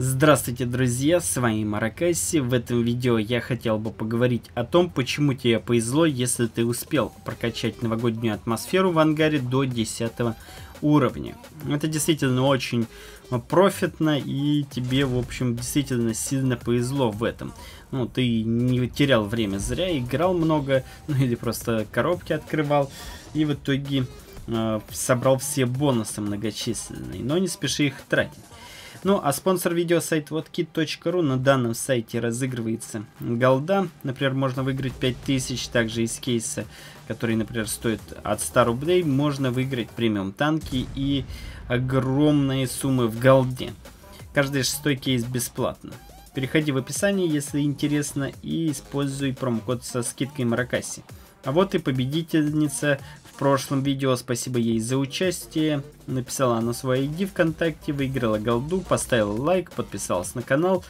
Здравствуйте, друзья, с вами Маракаси. В этом видео я хотел бы поговорить о том, почему тебе повезло, если ты успел прокачать новогоднюю атмосферу в ангаре до 10 уровня. Это действительно очень профитно и тебе, в общем, действительно сильно повезло в этом. Ну, ты не терял время зря, играл много, ну или просто коробки открывал и в итоге э, собрал все бонусы многочисленные, но не спеши их тратить. Ну, а спонсор видео сайт whatkit.ru на данном сайте разыгрывается голда. Например, можно выиграть 5000, также из кейса, который, например, стоит от 100 рублей, можно выиграть премиум танки и огромные суммы в голде. Каждый шестой кейс бесплатно. Переходи в описание, если интересно, и используй промокод со скидкой Маракаси. А вот и победительница прошлом видео, спасибо ей за участие. Написала она свой ID ВКонтакте, выиграла голду, поставила лайк, подписалась на канал.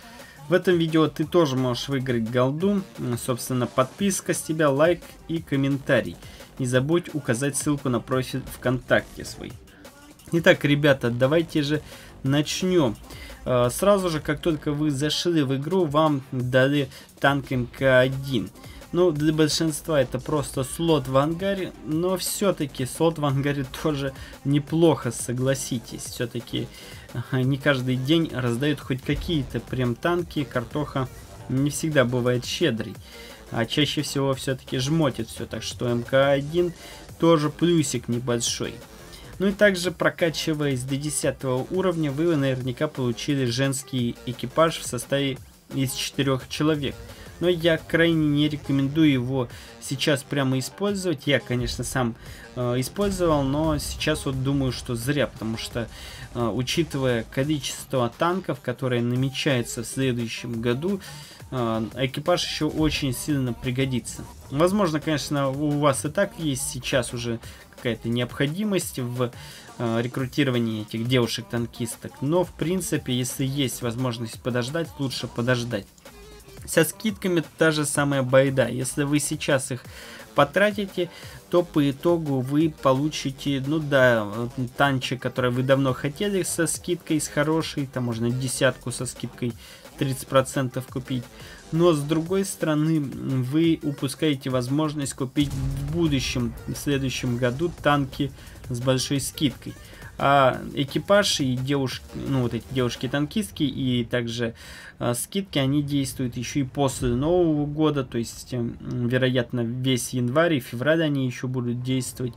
В этом видео ты тоже можешь выиграть голду. Собственно, подписка с тебя, лайк и комментарий. Не забудь указать ссылку на профиль ВКонтакте свой. Итак, ребята, давайте же начнем. А, сразу же, как только вы зашли в игру, вам дали танк МК-1. Ну, для большинства это просто слот в ангаре, но все-таки слот в ангаре тоже неплохо, согласитесь. Все-таки не каждый день раздают хоть какие-то прям танки, картоха не всегда бывает щедрый. А чаще всего все-таки жмотит все, так что МК-1 тоже плюсик небольшой. Ну и также прокачиваясь до 10 уровня, вы наверняка получили женский экипаж в составе из 4 человек – но я крайне не рекомендую его сейчас прямо использовать. Я, конечно, сам э, использовал, но сейчас вот думаю, что зря, потому что, э, учитывая количество танков, которые намечается в следующем году, э, экипаж еще очень сильно пригодится. Возможно, конечно, у вас и так есть сейчас уже какая-то необходимость в э, рекрутировании этих девушек-танкисток, но в принципе, если есть возможность подождать, лучше подождать. Со скидками та же самая байда. Если вы сейчас их потратите, то по итогу вы получите, ну да, танчик, который вы давно хотели со скидкой, с хорошей, там можно десятку со скидкой 30% купить. Но с другой стороны, вы упускаете возможность купить в будущем, в следующем году танки с большой скидкой. А экипаж и девушки, ну вот эти девушки-танкистки и также а, скидки, они действуют еще и после Нового года, то есть, э, вероятно, весь январь и февраль они еще будут действовать.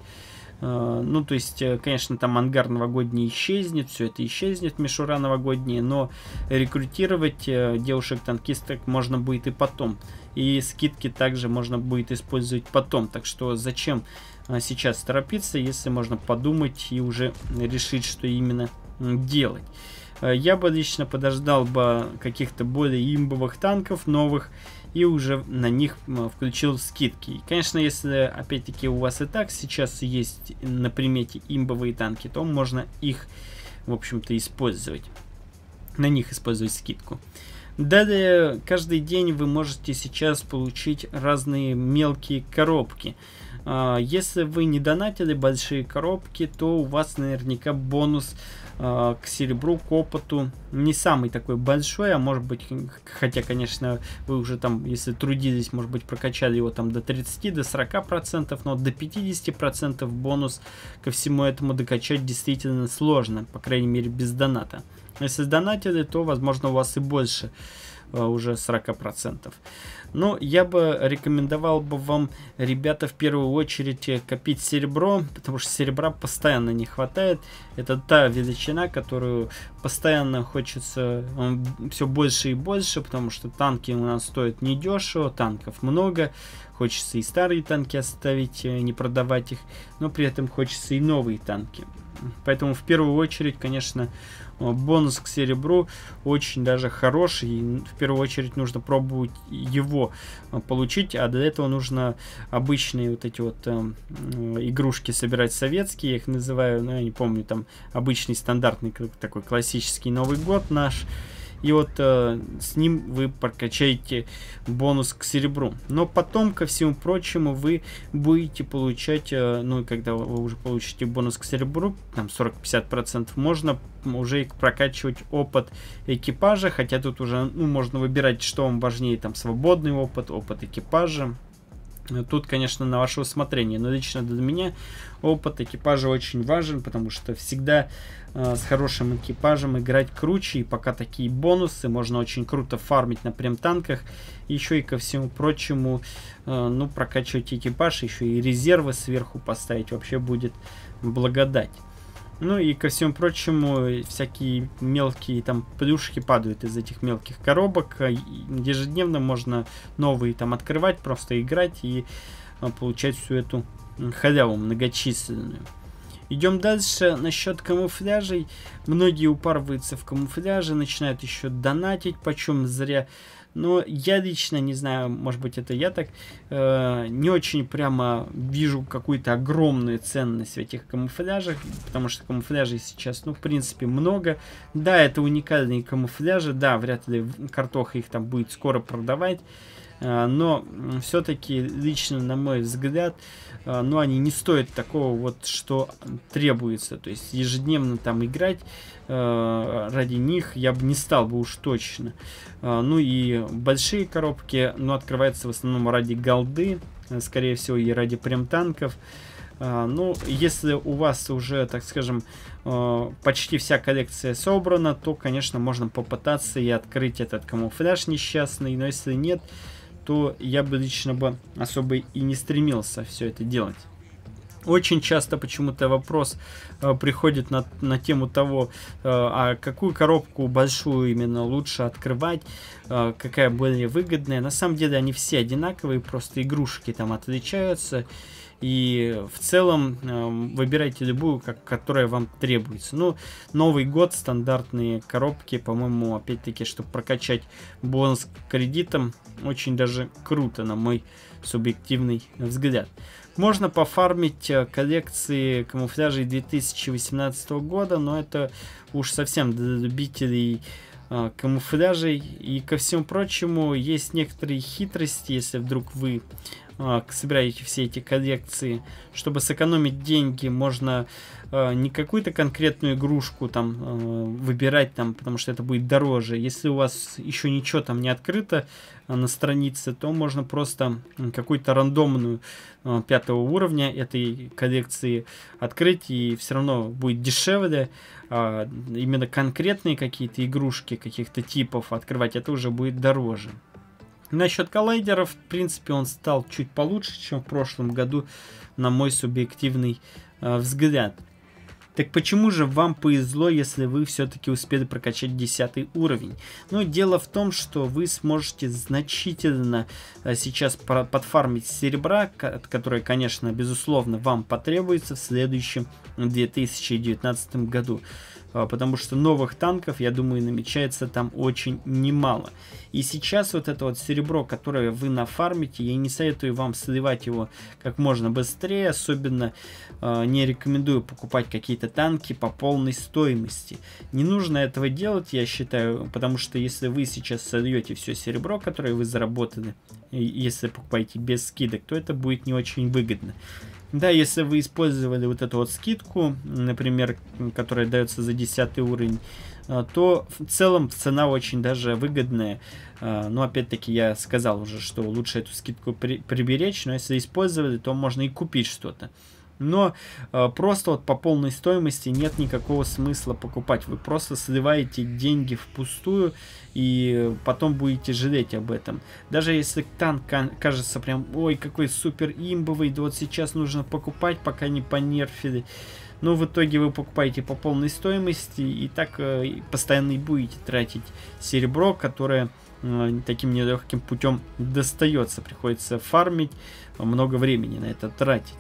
Uh, ну, то есть, э, конечно, там ангар новогодний исчезнет, все это исчезнет, мишура новогодняя, но рекрутировать uh, девушек-танкисток можно будет и потом. И скидки также можно будет использовать потом. Так что зачем сейчас торопиться, если можно подумать и уже решить, что именно делать. Э, я бы лично подождал бы каких-то более имбовых танков новых и уже на них включил скидки. Конечно, если опять-таки у вас и так сейчас есть на примете имбовые танки, то можно их, в общем-то, использовать. На них использовать скидку. Далее, каждый день вы можете сейчас получить разные мелкие коробки. А, если вы не донатили большие коробки, то у вас наверняка бонус а, к серебру, к опыту не самый такой большой, а может быть, хотя, конечно, вы уже там, если трудились, может быть, прокачали его там до 30, до 40 процентов, но до 50 процентов бонус ко всему этому докачать действительно сложно, по крайней мере, без доната. Если сдонатили, то, возможно, у вас и больше уже 40 процентов. Но я бы рекомендовал бы вам, ребята, в первую очередь э, копить серебро, потому что серебра постоянно не хватает. Это та величина, которую постоянно хочется все больше и больше, потому что танки у нас стоят недешево, танков много. Хочется и старые танки оставить, э, не продавать их, но при этом хочется и новые танки. Поэтому в первую очередь, конечно, бонус к серебру очень даже хороший. И в первую очередь нужно пробовать его э, получить, а для этого нужно обычные вот эти вот э, игрушки собирать советские, я их называю, ну я не помню, там обычный стандартный такой классический Новый год наш. И вот э, с ним вы прокачаете бонус к серебру. Но потом, ко всему прочему, вы будете получать, э, ну, когда вы уже получите бонус к серебру, там 40-50%, можно уже прокачивать опыт экипажа, хотя тут уже, ну, можно выбирать, что вам важнее, там, свободный опыт, опыт экипажа, Тут, конечно, на ваше усмотрение, но лично для меня опыт экипажа очень важен, потому что всегда с хорошим экипажем играть круче, и пока такие бонусы, можно очень круто фармить на прем-танках, еще и ко всему прочему, э, ну, прокачивать экипаж, еще и резервы сверху поставить, вообще будет благодать. Ну и ко всему прочему, всякие мелкие там плюшки падают из этих мелких коробок. А ежедневно можно новые там открывать, просто играть и получать всю эту халяву многочисленную. Идем дальше. Насчет камуфляжей. Многие упарываются в камуфляже, начинают еще донатить, почем зря. Но я лично не знаю, может быть это я так, э, не очень прямо вижу какую-то огромную ценность в этих камуфляжах, потому что камуфляжей сейчас, ну, в принципе, много. Да, это уникальные камуфляжи, да, вряд ли картоха их там будет скоро продавать. Э, но все-таки лично на мой взгляд э, ну они не стоят такого вот что требуется то есть ежедневно там играть Э, ради них я бы не стал бы уж точно. Ну и большие коробки, ну, открываются в основном ради голды, скорее всего, и ради прем-танков. Ну, если у вас уже, так скажем, почти вся коллекция собрана, то, конечно, можно попытаться и открыть этот камуфляж несчастный, но если нет, то я бы лично бы особо и не стремился все это делать. Очень часто почему-то вопрос э, приходит на, на тему того, э, а какую коробку большую именно лучше открывать, э, какая более выгодная. На самом деле они все одинаковые, просто игрушки там отличаются. И в целом э, выбирайте любую, как, которая вам требуется. Ну, Новый год, стандартные коробки, по-моему, опять-таки, чтобы прокачать бонус кредитом, очень даже круто, на мой субъективный взгляд. Можно пофармить э, коллекции камуфляжей 2018 года, но это уж совсем для любителей э, камуфляжей. И ко всему прочему, есть некоторые хитрости, если вдруг вы собираете все эти коллекции. Чтобы сэкономить деньги, можно э, не какую-то конкретную игрушку там э, выбирать, там, потому что это будет дороже. Если у вас еще ничего там не открыто э, на странице, то можно просто какую-то рандомную э, пятого уровня этой коллекции открыть, и все равно будет дешевле. А именно конкретные какие-то игрушки каких-то типов открывать, это уже будет дороже. Насчет коллайдеров, в принципе, он стал чуть получше, чем в прошлом году, на мой субъективный э, взгляд. Так почему же вам повезло, если вы все-таки успели прокачать 10 уровень? Ну, дело в том, что вы сможете значительно а, сейчас подфармить серебра, которое, конечно, безусловно, вам потребуется в следующем 2019 году. А, потому что новых танков, я думаю, намечается там очень немало. И сейчас вот это вот серебро, которое вы нафармите, я не советую вам сливать его как можно быстрее, особенно э, не рекомендую покупать какие-то танки по полной стоимости. Не нужно этого делать, я считаю, потому что если вы сейчас сольете все серебро, которое вы заработали, если покупаете без скидок, то это будет не очень выгодно. Да, если вы использовали вот эту вот скидку, например, которая дается за 10 уровень, а, то в целом цена очень даже выгодная. А, но опять-таки я сказал уже, что лучше эту скидку при приберечь, но если использовали, то можно и купить что-то. Но э, просто вот по полной стоимости нет никакого смысла покупать. Вы просто сливаете деньги впустую и потом будете жалеть об этом. Даже если танк кажется прям, ой, какой супер имбовый, да вот сейчас нужно покупать, пока не понерфили. Но в итоге вы покупаете по полной стоимости и так э, постоянно и будете тратить серебро, которое э, таким нелегким путем достается. Приходится фармить, много времени на это тратить.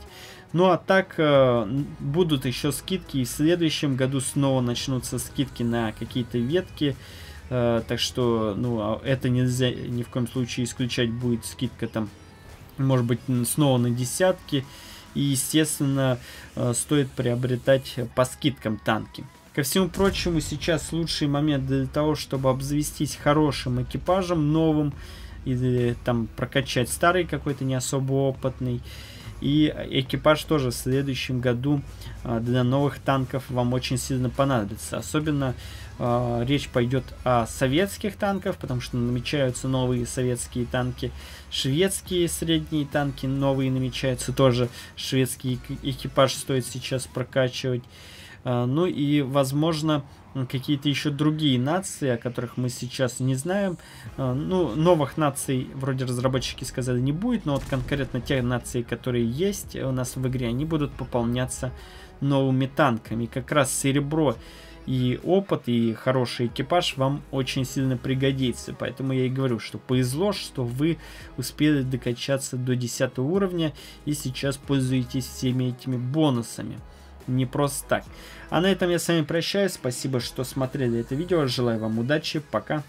Ну а так э, будут еще скидки и в следующем году снова начнутся скидки на какие-то ветки. Э, так что, ну, а это нельзя ни в коем случае исключать. Будет скидка там, может быть, снова на десятки. И, естественно, э, стоит приобретать по скидкам танки. Ко всему прочему, сейчас лучший момент для того, чтобы обзавестись хорошим экипажем, новым, или там прокачать старый какой-то не особо опытный. И экипаж тоже в следующем году а, для новых танков вам очень сильно понадобится. Особенно э, речь пойдет о советских танках, потому что намечаются новые советские танки. Шведские средние танки новые намечаются тоже. Шведский экипаж стоит сейчас прокачивать. Э, ну и, возможно, какие-то еще другие нации, о которых мы сейчас не знаем. А, ну, новых наций, вроде разработчики сказали, не будет, но вот конкретно те нации, которые есть у нас в игре, они будут пополняться новыми танками. Как раз серебро и опыт, и хороший экипаж вам очень сильно пригодится. Поэтому я и говорю, что повезло, что вы успели докачаться до 10 уровня и сейчас пользуетесь всеми этими бонусами не просто так. А на этом я с вами прощаюсь. Спасибо, что смотрели это видео. Желаю вам удачи. Пока.